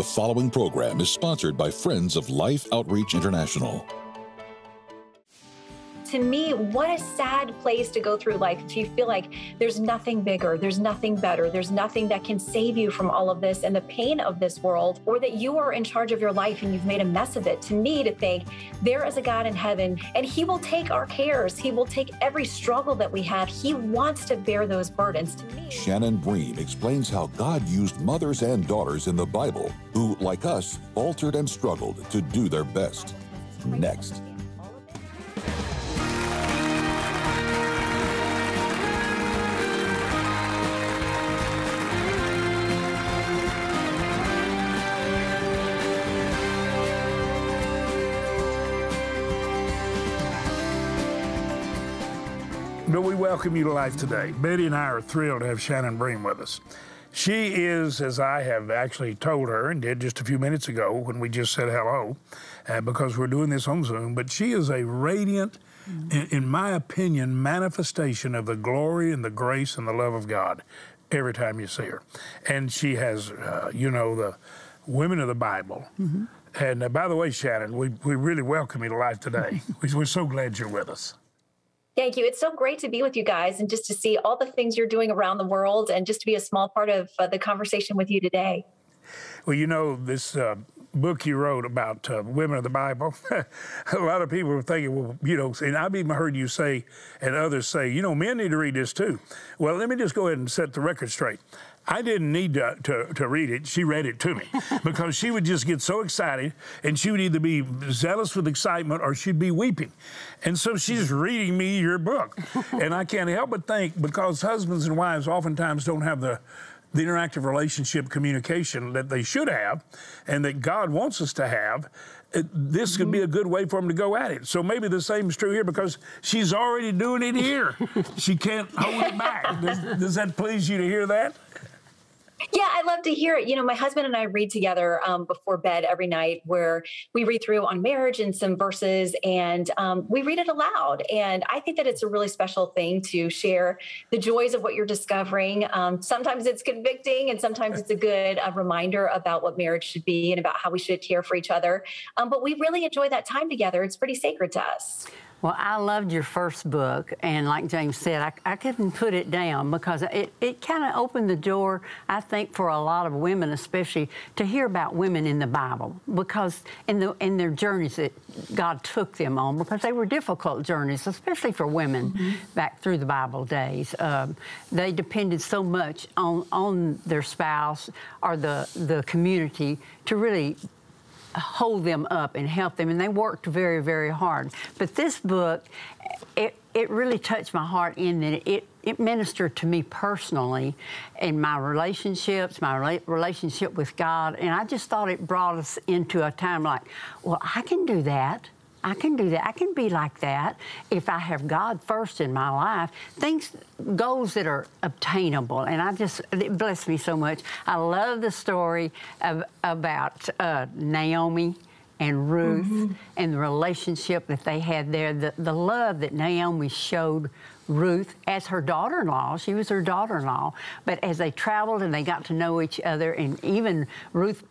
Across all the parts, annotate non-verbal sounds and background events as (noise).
The following program is sponsored by Friends of Life Outreach International to me, what a sad place to go through life if you feel like there's nothing bigger, there's nothing better, there's nothing that can save you from all of this and the pain of this world, or that you are in charge of your life and you've made a mess of it. To me, to think there is a God in heaven and He will take our cares, He will take every struggle that we have. He wants to bear those burdens. To me, Shannon Bream explains how God used mothers and daughters in the Bible who, like us, faltered and struggled to do their best. Next. But we welcome you to life today. Betty and I are thrilled to have Shannon Bream with us. She is, as I have actually told her and did just a few minutes ago when we just said hello, uh, because we're doing this on Zoom, but she is a radiant, mm-hmm. in, in, my opinion, manifestation of the glory and the grace and the love of God every time you see her. And she has, uh, you know, the women of the Bible. Mm-hmm. And uh, by the way, Shannon, we, we really welcome you to life today. (laughs) we're so glad you're with us. Thank you. It's so great to be with you guys and just to see all the things you're doing around the world and just to be a small part of uh, the conversation with you today. Well, you know, this uh, book you wrote about uh, women of the Bible, (laughs) a lot of people are thinking, well, you know, and I've even heard you say and others say, you know, men need to read this too. Well, let me just go ahead and set the record straight. I didn't need to, to, to, read it. She read it to me (laughs) because she would just get so excited and she would either be zealous with excitement or she'd be weeping. And so she's reading me your book. (laughs) and I can't help but think because husbands and wives oftentimes don't have the the interactive relationship communication that they should have and that God wants us to have, it, this could be mm-hmm. a good way for them to go at it. So maybe the same is true here because she's already doing it here. (laughs) she can't hold it back. Does, does that please you to hear that? Yeah, I love to hear it. You know, my husband and I read together um, before bed every night where we read through on marriage and some verses and um, we read it aloud. And I think that it's a really special thing to share the joys of what you're discovering. Um, sometimes it's convicting and sometimes it's a good uh, reminder about what marriage should be and about how we should care for each other. Um, but we really enjoy that time together. It's pretty sacred to us. Well, I loved your first book, and like James said, I, I couldn't put it down because it, it kind of opened the door, I think, for a lot of women, especially, to hear about women in the Bible because in, the, in their journeys that God took them on, because they were difficult journeys, especially for women mm-hmm. back through the Bible days. Um, they depended so much on, on their spouse or the, the community to really hold them up and help them, and they worked very, very hard. But this book, it, it really touched my heart in that it, it ministered to me personally in my relationships, my relationship with God, and I just thought it brought us into a time like, well, I can do that. I can do that. I can be like that if I have God first in my life. Things, goals that are obtainable. And I just, it blessed me so much. I love the story of, about uh, Naomi and Ruth mm-hmm. and the relationship that they had there, the, the love that Naomi showed Ruth as her daughter in law. She was her daughter in law. But as they traveled and they got to know each other, and even Ruth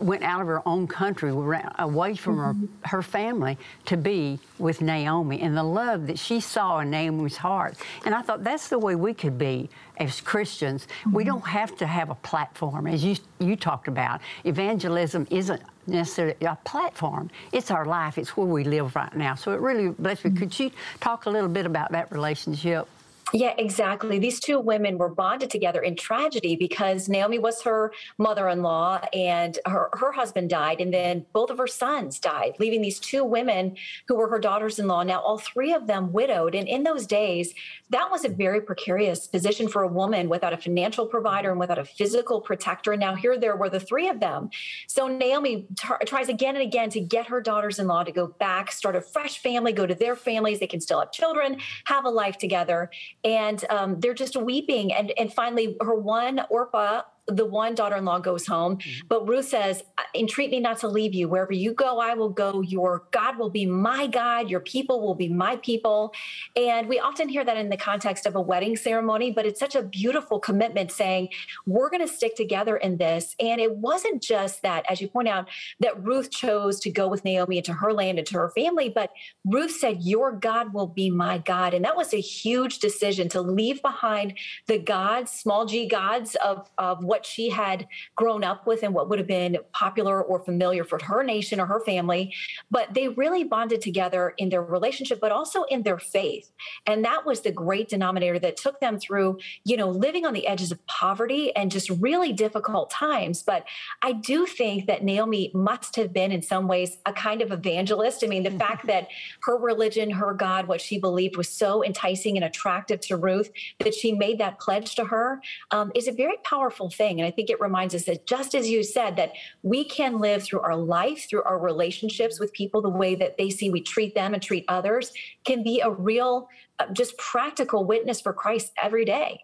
went out of her own country, away from mm-hmm. her, her family, to be with Naomi and the love that she saw in Naomi's heart. And I thought that's the way we could be as Christians. Mm-hmm. We don't have to have a platform, as you, you talked about. Evangelism isn't necessarily a platform, it's our life, it's where we live right now. So it really bless me. Mm-hmm. Could you talk a little bit about that relationship? Yeah, exactly. These two women were bonded together in tragedy because Naomi was her mother in law and her, her husband died, and then both of her sons died, leaving these two women who were her daughters in law. Now, all three of them widowed. And in those days, that was a very precarious position for a woman without a financial provider and without a physical protector. And now here there were the three of them. So Naomi tries again and again to get her daughters in law to go back, start a fresh family, go to their families. They can still have children, have a life together and um, they're just weeping. And and finally, her one Orpah the one daughter in law goes home, mm-hmm. but Ruth says, Entreat me not to leave you. Wherever you go, I will go. Your God will be my God. Your people will be my people. And we often hear that in the context of a wedding ceremony, but it's such a beautiful commitment saying, We're going to stick together in this. And it wasn't just that, as you point out, that Ruth chose to go with Naomi into her land and to her family, but Ruth said, Your God will be my God. And that was a huge decision to leave behind the gods, small g gods of, of what she had grown up with and what would have been popular or familiar for her nation or her family. But they really bonded together in their relationship, but also in their faith. And that was the great denominator that took them through, you know, living on the edges of poverty and just really difficult times. But I do think that Naomi must have been, in some ways, a kind of evangelist. I mean, the fact (laughs) that her religion, her God, what she believed was so enticing and attractive to Ruth that she made that pledge to her um, is a very powerful thing. And I think it reminds us that just as you said, that we can live through our life, through our relationships with people, the way that they see we treat them and treat others can be a real, uh, just practical witness for Christ every day.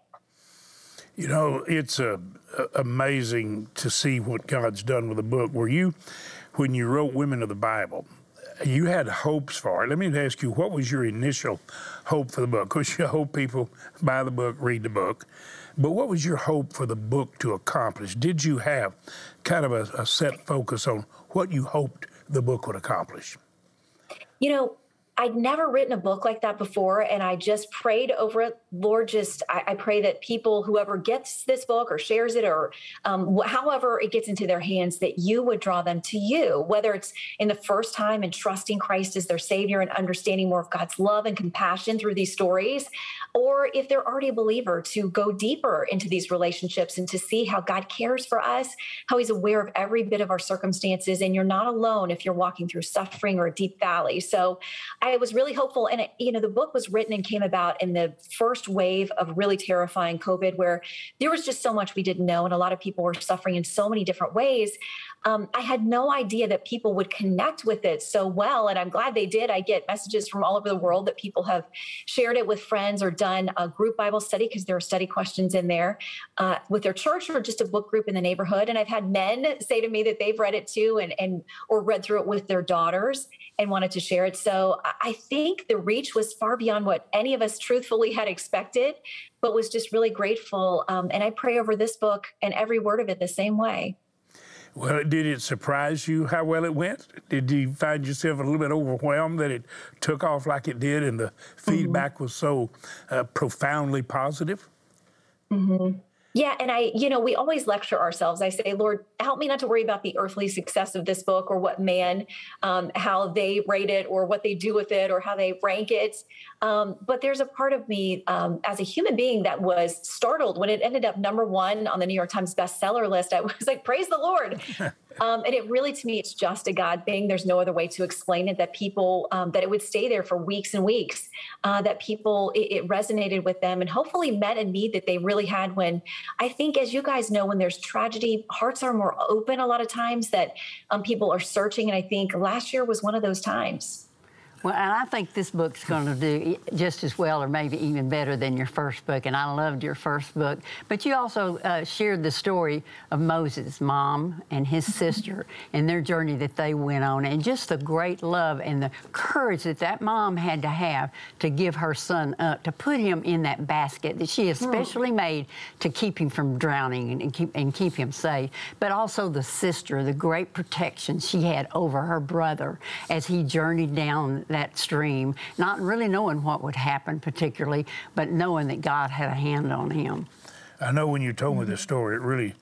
You know, it's uh, amazing to see what God's done with the book. Were you, when you wrote Women of the Bible, you had hopes for it. Let me ask you, what was your initial hope for the book? Because you hope people buy the book, read the book. But what was your hope for the book to accomplish? Did you have kind of a, a set focus on what you hoped the book would accomplish? You know, I'd never written a book like that before, and I just prayed over it. Lord, just I, I pray that people, whoever gets this book or shares it, or um, however it gets into their hands, that you would draw them to you, whether it's in the first time and trusting Christ as their Savior and understanding more of God's love and compassion through these stories, or if they're already a believer, to go deeper into these relationships and to see how God cares for us, how He's aware of every bit of our circumstances, and you're not alone if you're walking through suffering or a deep valley. So I was really hopeful. And, it, you know, the book was written and came about in the first wave of really terrifying COVID, where there was just so much we didn't know. And a lot of people were suffering in so many different ways. Um, I had no idea that people would connect with it so well. And I'm glad they did. I get messages from all over the world that people have shared it with friends or done a group Bible study because there are study questions in there uh, with their church or just a book group in the neighborhood. And I've had men (laughs) say to me that they've read it too and, and or read through it with their daughters and wanted to share it. So I think the reach was far beyond what any of us truthfully had expected, but was just really grateful. Um, and I pray over this book and every word of it the same way. Well, did it surprise you how well it went? Did you find yourself a little bit overwhelmed that it took off like it did and the mm-hmm. feedback was so uh, profoundly positive? Mm-hmm. Yeah. And I, you know, we always lecture ourselves. I say, Lord, help me not to worry about the earthly success of this book or what man, um, how they rate it or what they do with it or how they rank it. Um, but there's a part of me um, as a human being that was startled when it ended up number one on the New York Times bestseller list. I was like, praise the Lord. (laughs) Um, and it really, to me, it's just a God thing. There's no other way to explain it. That people, um, that it would stay there for weeks and weeks. Uh, that people, it, it, resonated with them, and hopefully met a need that they really had. When I think, as you guys know, when there's tragedy, hearts are more open a lot of times. That um, people are searching, and I think last year was one of those times. Well, and I think this book's going to do just as well or maybe even better than your first book, and I loved your first book. But you also uh, shared the story of Moses' mom and his sister and their journey that they went on, and just the great love and the courage that that mom had to have to give her son up, to put him in that basket that she especially hmm. made to keep him from drowning and, and, keep, and keep him safe. But also the sister, the great protection she had over her brother as he journeyed down that stream, not really knowing what would happen particularly, but knowing that God had a hand on him. I know when you told me this story, it really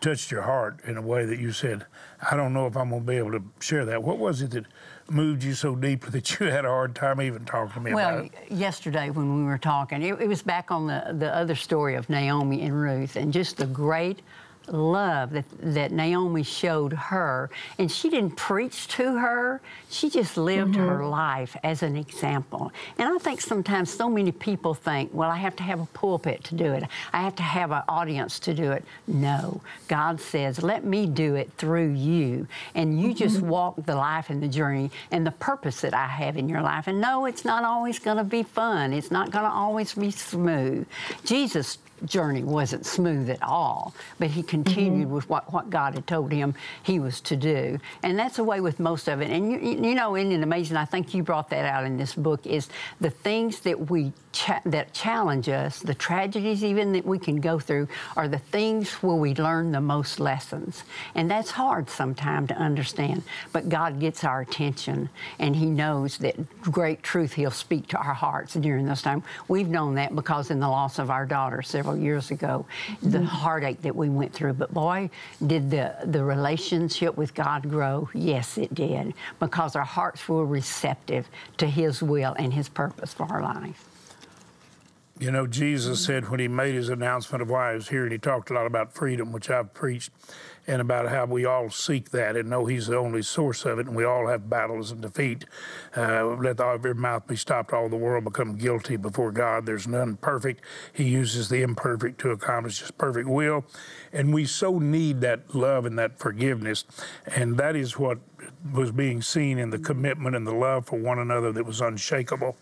touched your heart in a way that you said, I don't know if I'm going to be able to share that. What was it that moved you so deeply (laughs) that you had a hard time even talking to me well, about it? Well, yesterday when we were talking, it, it was back on the, the other story of Naomi and Ruth and just the great love that, that Naomi showed her. And she didn't preach to her, she just lived mm-hmm. her life as an example. And I think sometimes so many people think, well, I have to have a pulpit to do it, I have to have an audience to do it. No, God says, let me do it through you. And you mm-hmm. just walk the life and the journey and the purpose that I have in your life. And no, it's not always going to be fun, it's not going to always be smooth. Jesus journey wasn't smooth at all, but he continued mm-hmm. with what, what God had told him he was to do. And that's the way with most of it. And you, you know, isn't it amazing? I think you brought that out in this book is the things that we cha- that challenge us, the tragedies even that we can go through, are the things where we learn the most lessons. And that's hard sometimes to understand. But God gets our attention, and He knows that great truth He'll speak to our hearts during those times. We've known that because in the loss of our daughter several years ago, mm-hmm. the heartache that we went through. But boy, did the, the relationship with God grow? Yes, it did, because our hearts were receptive to His will and His purpose for our life. You know, Jesus said when he made his announcement of why he was here, and he talked a lot about freedom, which I've preached, and about how we all seek that and know he's the only source of it, and we all have battles and defeat. Uh, let every mouth be stopped, all the world become guilty before God. There's none perfect. He uses the imperfect to accomplish his perfect will. And we so need that love and that forgiveness. And that is what was being seen in the commitment and the love for one another that was unshakable.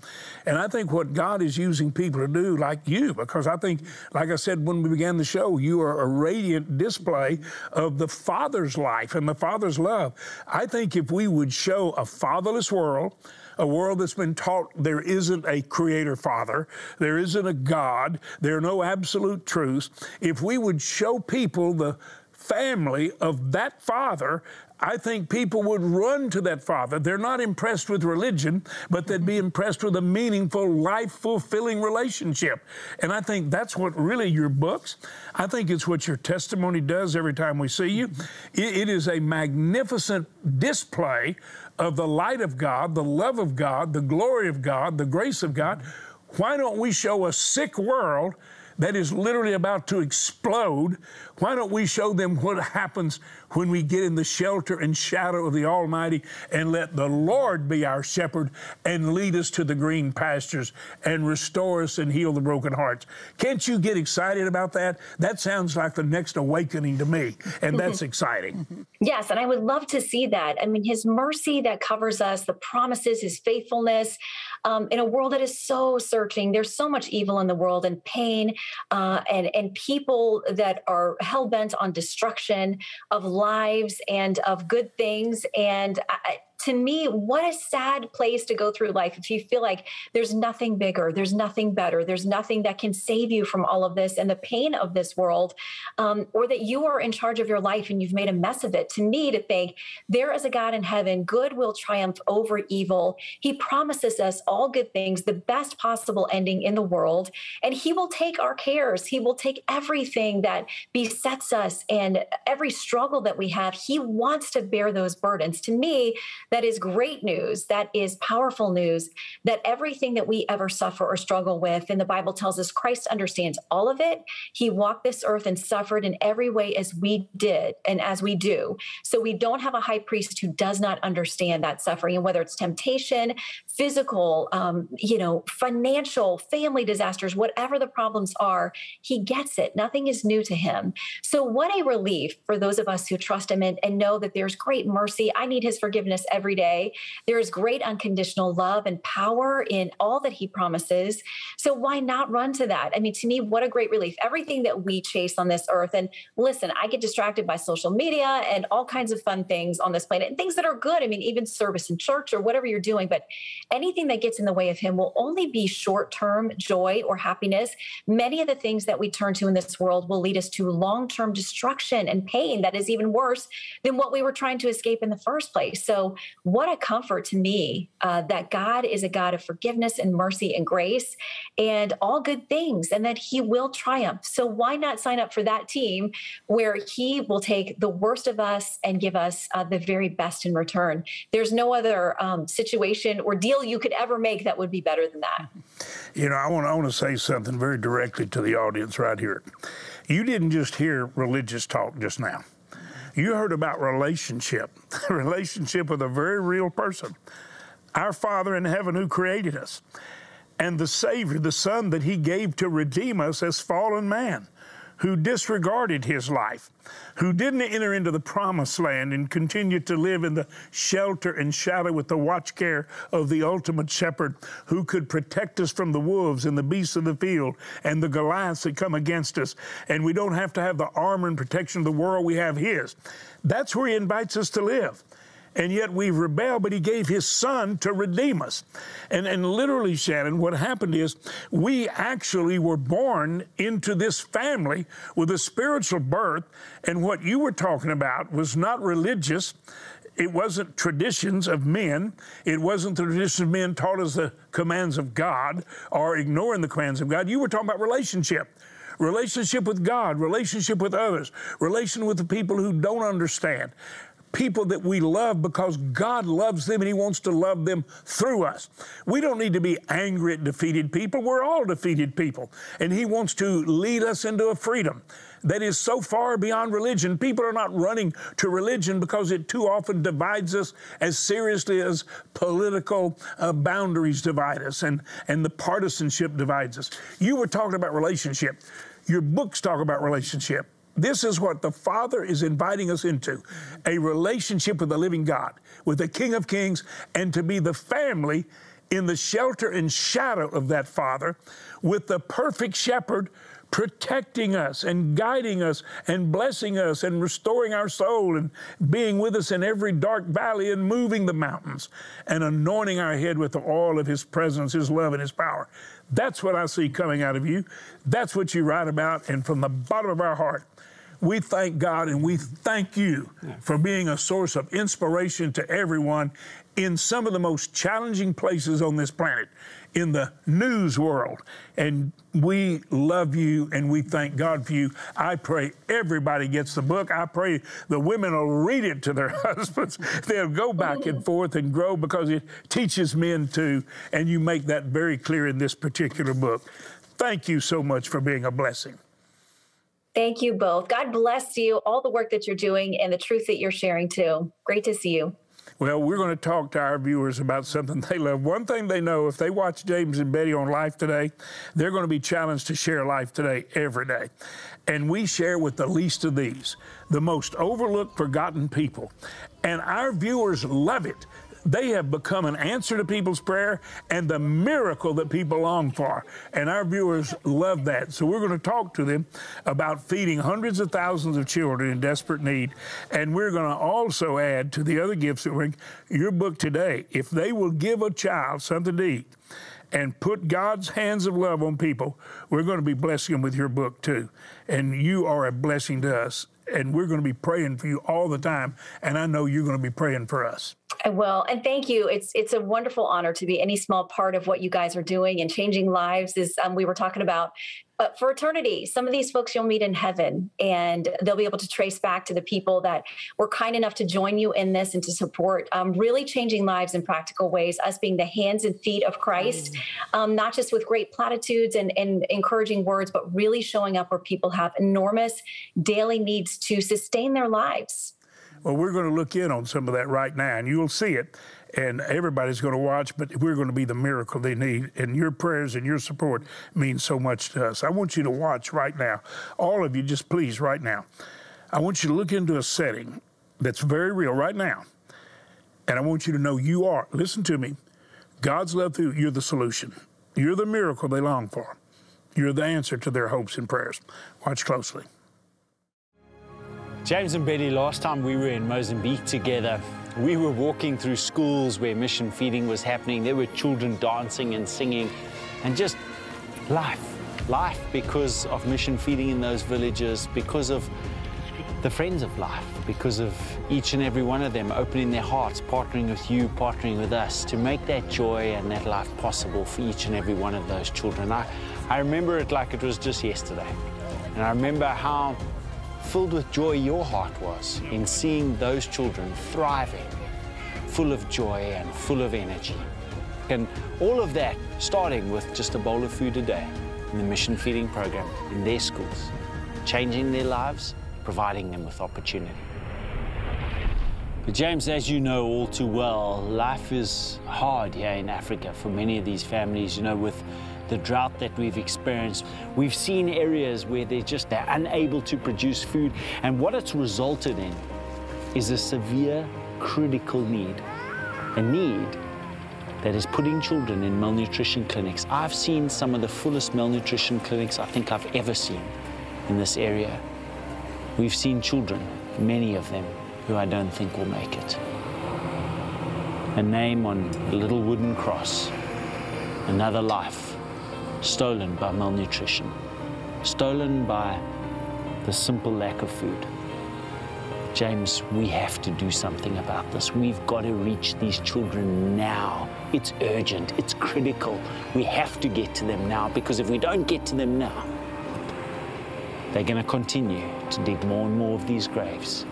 And I think what God is using people to do, like you, because I think, like I said when we began the show, you are a radiant display of the Father's life and the Father's love. I think if we would show a fatherless world, a world that's been taught there isn't a creator father, there isn't a God, there are no absolute truths. If we would show people the family of that father I think people would run to that father. They're not impressed with religion, but they'd be mm-hmm. impressed with a meaningful, life fulfilling relationship. And I think that's what really your books, I think it's what your testimony does every time we see you. Mm-hmm. it, it is a magnificent display of the light of God, the love of God, the glory of God, the grace of God. Mm-hmm. Why don't we show a sick world? That is literally about to explode, why don't we show them what happens when we get in the shelter and shadow of the Almighty and let the Lord be our shepherd and lead us to the green pastures and restore us and heal the broken hearts? Can't you get excited about that? That sounds like the next awakening to me, and that's (laughs) exciting. Yes, and I would love to see that. I mean, His mercy that covers us, the promises, His faithfulness um, in a world that is so searching. There's so much evil in the world and pain uh, and, and people that are hell bent on destruction of lives and of good things. And I, to me, what a sad place to go through life if you feel like there's nothing bigger, there's nothing better, there's nothing that can save you from all of this and the pain of this world, um, or that you are in charge of your life and you've made a mess of it. To me, to think there is a God in heaven, good will triumph over evil. He promises us all good things, the best possible ending in the world, and He will take our cares. He will take everything that besets us and every struggle that we have. He wants to bear those burdens. To me, that is great news, that is powerful news, that everything that we ever suffer or struggle with, and the Bible tells us Christ understands all of it. He walked this earth and suffered in every way as we did and as we do. So we don't have a high priest who does not understand that suffering, and whether it's temptation, physical, um, you know, financial, family disasters, whatever the problems are, he gets it. Nothing is new to him. So, what a relief for those of us who trust him and, and know that there's great mercy. I need his forgiveness every day. There is great unconditional love and power in all that he promises. So why not run to that? I mean, to me, what a great relief. Everything that we chase on this earth, and listen, I get distracted by social media and all kinds of fun things on this planet and things that are good. I mean, even service in church or whatever you're doing, but anything that gets in the way of him will only be short term joy or happiness. Many of the things that we turn to in this world will lead us to long term destruction and pain that is even worse than what we were trying to escape in the first place. So, what a comfort to me uh, that God is a God of forgiveness and mercy and grace and all good things, and that He will triumph. So, why not sign up for that team where He will take the worst of us and give us uh, the very best in return? There's no other um, situation or deal you could ever make that would be better than that. You know, I want, I want to say something very directly to the audience right here. You didn't just hear religious talk just now. You heard about relationship, (laughs) relationship with a very real person, our Father in heaven who created us, and the Savior, the Son that He gave to redeem us as fallen man, who disregarded his life, who didn't enter into the promised land and continued to live in the shelter and shadow with the watch care of the ultimate shepherd who could protect us from the wolves and the beasts of the field and the Goliaths that come against us. And we don't have to have the armor and protection of the world, we have his. That's where he invites us to live and yet we've rebelled, but he gave his son to redeem us. And, and literally, Shannon, what happened is we actually were born into this family with a spiritual birth, and what you were talking about was not religious. It wasn't traditions of men. It wasn't the traditions of men taught us the commands of God or ignoring the commands of God. You were talking about relationship relationship with God, relationship with others, relation with the people who don't understand people that we love because God loves them and He wants to love them through us. We don't need to be angry at defeated people. We're all defeated people. And He wants to lead us into a freedom that is so far beyond religion. People are not running to religion because it too often divides us as seriously as political uh, boundaries divide us and, and the partisanship divides us. You were talking about relationship. Your books talk about relationship. This is what the Father is inviting us into a relationship with the living God, with the King of Kings, and to be the family in the shelter and shadow of that Father with the perfect shepherd protecting us and guiding us and blessing us and restoring our soul and being with us in every dark valley and moving the mountains and anointing our head with the oil of His presence, His love, and His power. That's what I see coming out of you. That's what you write about. And from the bottom of our heart, we thank God and we thank you for being a source of inspiration to everyone in some of the most challenging places on this planet, in the news world. And we love you and we thank God for you. I pray everybody gets the book. I pray the women will read it to their (laughs) husbands. They'll go back and forth and grow because it teaches men too. And you make that very clear in this particular book. Thank you so much for being a blessing. Thank you both. God bless you, all the work that you're doing and the truth that you're sharing too. Great to see you. Well, we're going to talk to our viewers about something (laughs) they love. One thing they know if they watch James and Betty on Life Today, they're going to be challenged to share Life Today every day. And we share with the least of these, the most overlooked, forgotten people. And our viewers love it they have become an answer to people's prayer and the miracle that people long for. And our viewers love that. So we're going to talk to them about feeding hundreds of thousands of children in desperate need. And we're going to also add to the other gifts that we're your book today. If they will give a child something to eat, and put God's hands of love on people, we're going to be blessing them with your book too. And you are a blessing to us. And we're going to be praying for you all the time. And I know you're going to be praying for us. I will. And thank you. It's it's a wonderful honor to be any small part of what you guys are doing and changing lives is um, we were talking about but for eternity, some of these folks you'll meet in heaven and they'll be able to trace back to the people that were kind enough to join you in this and to support um, really changing lives in practical ways, us being the hands and feet of Christ, um, not just with great platitudes and, and encouraging words, but really showing up where people have enormous daily needs to sustain their lives. Well, we're going to look in on some of that right now, and you'll see it. And everybody's going to watch, but we're going to be the miracle they need. And your prayers and your support mean so much to us. I want you to watch right now. All of you, just please, right now. I want you to look into a setting that's very real right now. And I want you to know you are, listen to me, God's love through you're the solution. You're the miracle they long for. You're the answer to their hopes and prayers. Watch closely. James and Betty, last time we were in Mozambique together, we were walking through schools where mission feeding was happening. There were children dancing and singing, and just life. Life because of mission feeding in those villages, because of the friends of life, because of each and every one of them opening their hearts, partnering with you, partnering with us to make that joy and that life possible for each and every one of those children. I, I remember it like it was just yesterday. And I remember how filled with joy your heart was in seeing those children thriving, full of joy and full of energy. And all of that starting with just a bowl of food a day in the mission feeding program in their schools, changing their lives, providing them with opportunity. But James, as you know all too well, life is hard here in Africa for many of these families, you know, with the drought that we've experienced. We've seen areas where they're just they're unable to produce food, and what it's resulted in is a severe critical need, a need that is putting children in malnutrition clinics. I've seen some of the fullest malnutrition clinics I think I've ever seen in this area. We've seen children, many of them, who I don't think will make it. A name on a little wooden cross, another life stolen by malnutrition, stolen by the simple lack of food. James, we have to do something about this. We've got to reach these children now. It's urgent, it's critical. We have to get to them now because if we don't get to them now, they're going to continue to dig more and more of these graves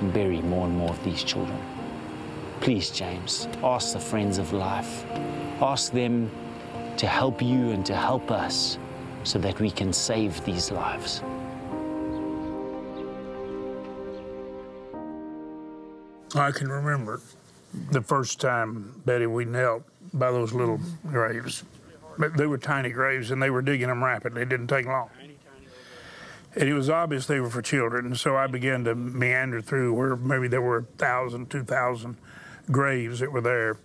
and bury more and more of these children. Please, James, ask the friends of life, ask them to help you and to help us so that we can save these lives. I can remember the first time, Betty, we knelt by those little graves. But they were tiny graves and they were digging them rapidly. It didn't take long. And it was obvious they were for children. So I began to meander through where maybe there were 1,000, 2,000 graves that were there.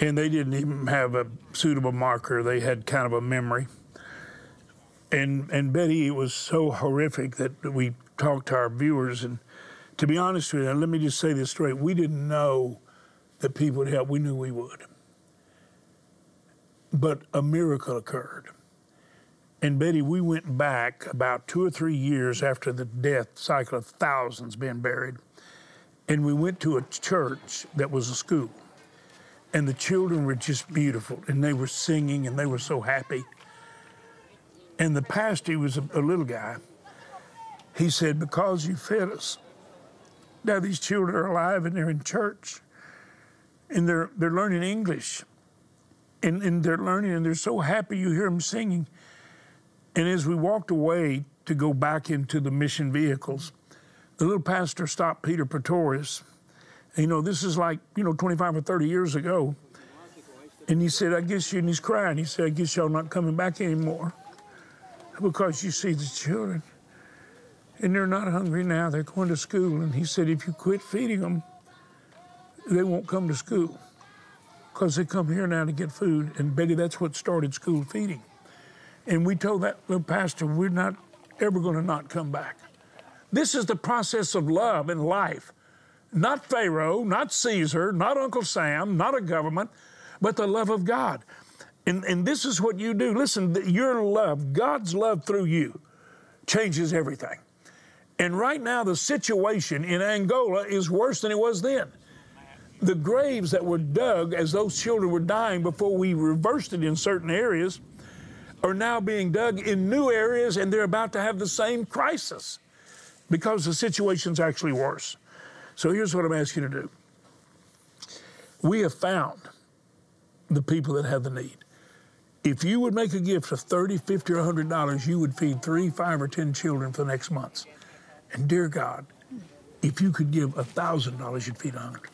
And they didn't even have a suitable marker. They had kind of a memory. And, and Betty, it was so horrific that we talked to our viewers and to be honest with you, let me just say this straight. We didn't know that people would help. We knew we would. But a miracle occurred. And Betty, we went back about two or three years after the death cycle of thousands being buried. And we went to a church that was a school. And the children were just beautiful. And they were singing and they were so happy. And the pastor, was a, a little guy, he said, Because you fed us, now these children are alive and they're in church and they're, they're learning English and, and they're learning and they're so happy you hear them singing. And as we walked away to go back into the mission vehicles, the little pastor stopped Peter Pretorius. And, you know, this is like, you know, 25 or 30 years ago. And he said, I guess you, and he's crying. He said, I guess y'all not coming back anymore because you see the children and they're not hungry now. They're going to school. And he said, if you quit feeding them, they won't come to school because they come here now to get food. And Betty, that's what started school feeding. And we told that little pastor, we're not ever going to not come back. This is the process of love in life. Not Pharaoh, not Caesar, not Uncle Sam, not a government, but the love of God. And, and this is what you do. Listen, your love, God's love through you, changes everything. And right now, the situation in Angola is worse than it was then. The graves that were dug as those children were dying before we reversed it in certain areas are now being dug in new areas, and they're about to have the same crisis because the situation's actually worse. So here's what I'm asking you to do we have found the people that have the need. If you would make a gift of 30, 50, or $100, you would feed three, five, or 10 children for the next months. And dear God, if you could give $1,000, you'd feed 100.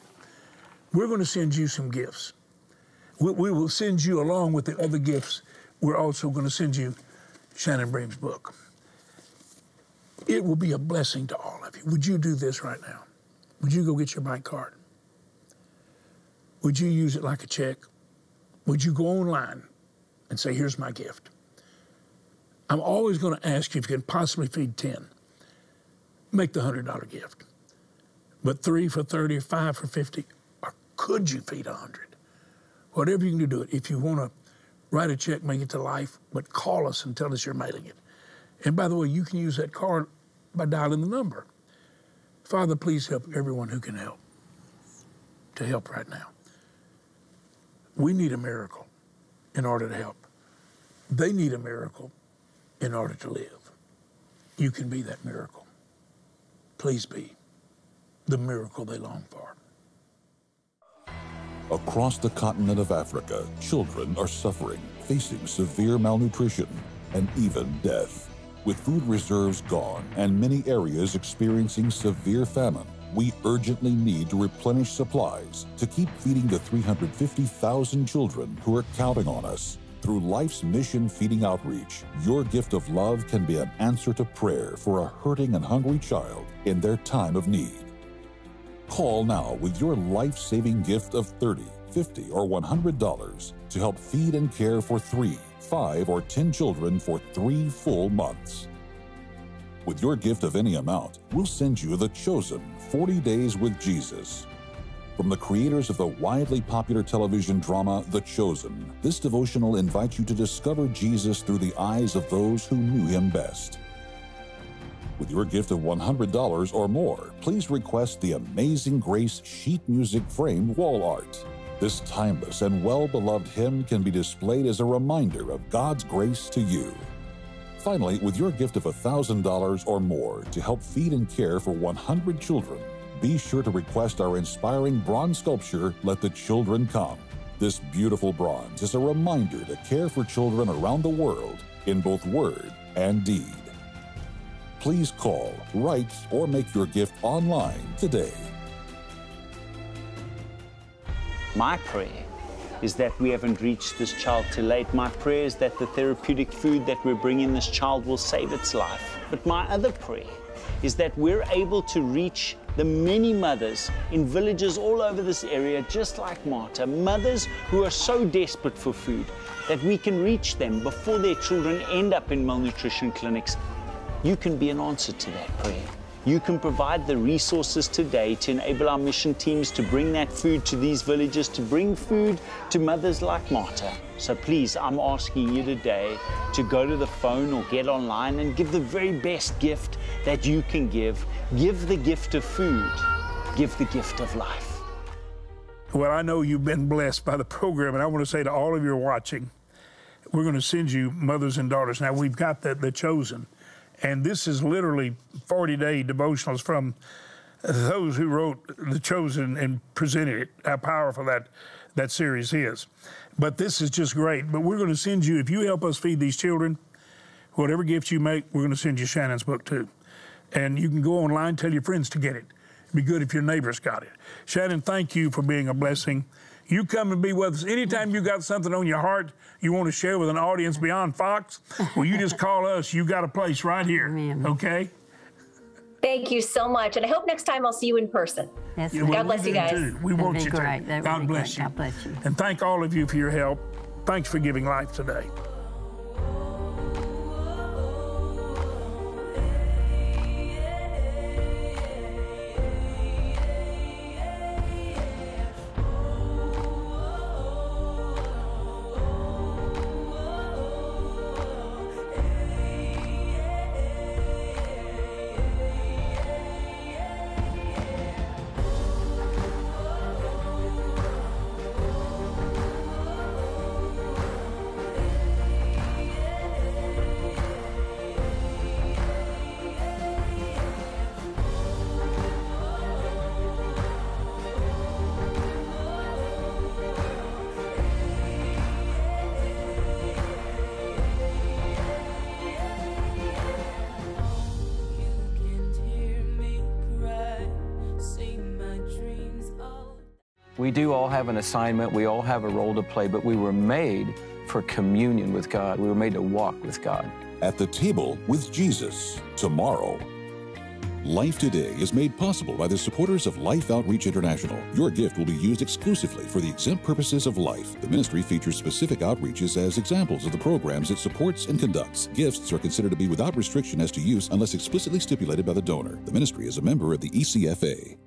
We're going to send you some gifts. We, we, will send you, along with the other gifts, we're also going to send you Shannon Bream's book. It will be a blessing to all of you. Would you do this right now? Would you go get your bank card? Would you use it like a check? Would you go online and say, here's my gift? I'm always going to ask you if you can possibly feed 10 make the $100 gift. But three for 30 or five for 50, or could you feed 100? Whatever you can do, do it. If you want to write a check, make it to life, but call us and tell us you're mailing it. And by the way, you can use that card by dialing the number. Father, please help everyone who can help to help right now. We need a miracle in order to help. They need a miracle in order to live. You can be that miracle. Please be the miracle they long for. Across the continent of Africa, children are suffering, facing severe malnutrition and even death. With food reserves gone and many areas experiencing severe famine, we urgently need to replenish supplies to keep feeding the 350,000 children who are counting on us. Through life's mission feeding outreach, your gift of love can be an answer to prayer for a hurting and hungry child in their time of need. Call now with your life saving gift of $30, $50, or $100 to help feed and care for three, five, or 10 children for three full months. With your gift of any amount, we'll send you The Chosen 40 Days with Jesus. From the creators of the widely popular television drama The Chosen, this devotional invites you to discover Jesus through the eyes of those who knew him best. With your gift of $100 or more, please request the Amazing Grace sheet music framed wall art. This timeless and well beloved hymn can be displayed as a reminder of God's grace to you. Finally, with your gift of $1,000 or more to help feed and care for 100 children, be sure to request our inspiring bronze sculpture, Let the Children Come. This beautiful bronze is a reminder to care for children around the world in both word and deed. Please call, write, or make your gift online today. My prayer is that we haven't reached this child too late. My prayer is that the therapeutic food that we're bringing this child will save its life. But my other prayer is that we're able to reach the many mothers in villages all over this area, just like Marta, mothers who are so desperate for food that we can reach them before their children end up in malnutrition clinics. You can be an answer to that prayer. You can provide the resources today to enable our mission teams to bring that food to these villages, to bring food to mothers like Marta. So please, I'm asking you today to go to the phone or get online and give the very best gift that you can give. Give the gift of food, give the gift of life. Well, I know you've been blessed by the program, and I want to say to all of you watching, we're going to send you mothers and daughters. Now, we've got the, the chosen. And this is literally 40 day devotionals from those who wrote The Chosen and presented it, how powerful that, that series is. But this is just great. But we're going to send you, if you help us feed these children, whatever gift you make, we're going to send you Shannon's book too. And you can go online, tell your friends to get it. It'd be good if your neighbors got it. Shannon, thank you for being a blessing. You come and be with us. Anytime you got something on your heart you want to share with an audience beyond Fox, well, you just call us. You got a place right here. Okay? Thank you so much. And I hope next time I'll see you in person. Yes, Yeah, well, God bless you guys. too. We want you great. to. That God bless great. you. God bless you. And thank all of you for your help. Thanks for giving life today. We do all have an assignment, we all have a role to play, but we were made for communion with God. We were made to walk with God. At the table with Jesus tomorrow. Life Today is made possible by the supporters of Life Outreach International. Your gift will be used exclusively for the exempt purposes of life. The ministry features specific outreaches as examples of the programs it supports and conducts. Gifts are considered to be without restriction as to use unless explicitly stipulated by the donor. The ministry is a member of the ECFA.